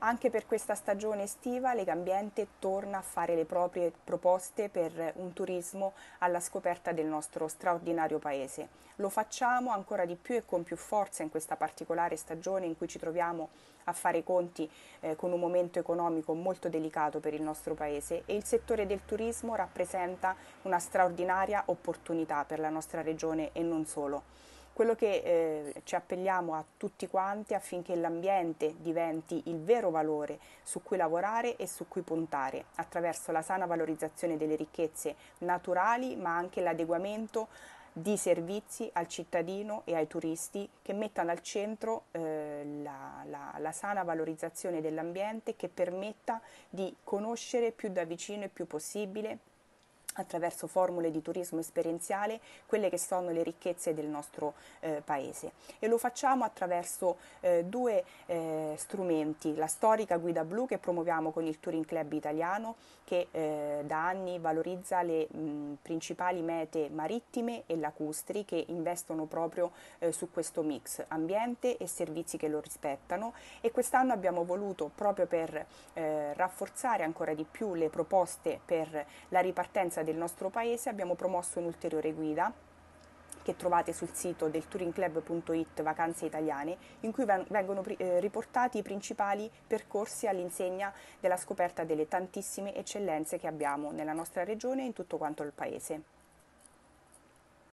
Anche per questa stagione estiva Legambiente torna a fare le proprie proposte per un turismo alla scoperta del nostro straordinario paese. Lo facciamo ancora di più e con più forza in questa particolare stagione in cui ci troviamo a fare i conti eh, con un momento economico molto delicato per il nostro paese e il settore del turismo rappresenta una straordinaria opportunità per la nostra regione e non solo quello che eh, ci appelliamo a tutti quanti affinché l'ambiente diventi il vero valore su cui lavorare e su cui puntare attraverso la sana valorizzazione delle ricchezze naturali ma anche l'adeguamento di servizi al cittadino e ai turisti che mettano al centro eh, la, la, la, sana valorizzazione dell'ambiente che permetta di conoscere più da vicino e più possibile attraverso formule di turismo esperienziale quelle che sono le ricchezze del nostro eh, paese. E lo facciamo attraverso eh, due eh, strumenti, la storica guida blu che promuoviamo con il Touring Club italiano che eh, da anni valorizza le mh, principali mete marittime e lacustri che investono proprio eh, su questo mix ambiente e servizi che lo rispettano. E quest'anno abbiamo voluto proprio per eh, rafforzare ancora di più le proposte per la ripartenza del nostro paese abbiamo promosso un'ulteriore guida che trovate sul sito del touringclub.it Vacanze Italiane, in cui vengono eh, riportati i principali percorsi all'insegna della scoperta delle tantissime eccellenze che abbiamo nella nostra regione e in tutto quanto il paese.